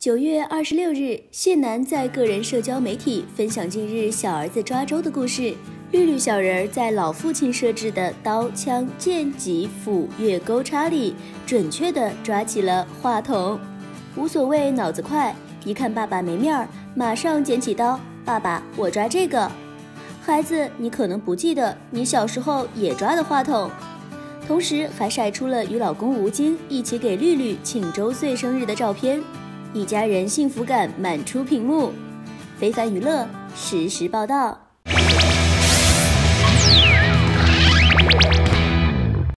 九月二十六日，谢楠在个人社交媒体分享近日小儿子抓周的故事。绿绿小人儿在老父亲设置的刀、枪、剑、戟、斧、钺、钩、叉里，准确地抓起了话筒。无所谓，脑子快，一看爸爸没面儿，马上捡起刀。爸爸，我抓这个。孩子，你可能不记得，你小时候也抓的话筒。同时还晒出了与老公吴京一起给绿绿庆周岁生日的照片。一家人幸福感满出屏幕，非凡娱乐实时报道。